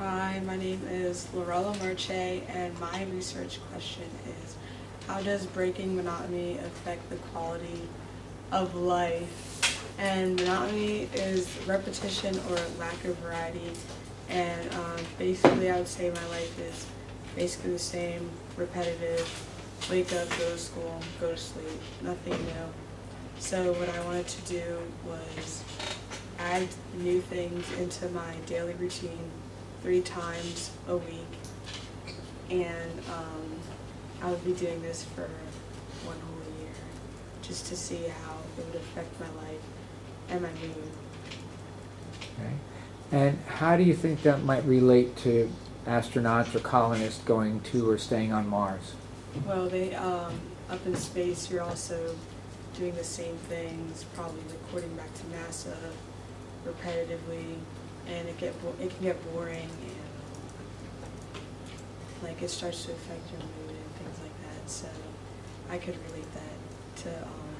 Hi, my name is Laurelle Lamarche, and my research question is How does breaking monotony affect the quality of life? And monotony is repetition or lack of variety, and um, basically, I would say my life is basically the same, repetitive wake up, go to school, go to sleep, nothing new. So, what I wanted to do was add new things into my daily routine three times a week. And um, I would be doing this for one whole year just to see how it would affect my life and my mood. Okay. And how do you think that might relate to astronauts or colonists going to or staying on Mars? Well, they um, up in space, you're also doing the same things, probably reporting back to NASA repetitively, and it get it can get boring and like it starts to affect your mood and things like that. So I could relate that to um,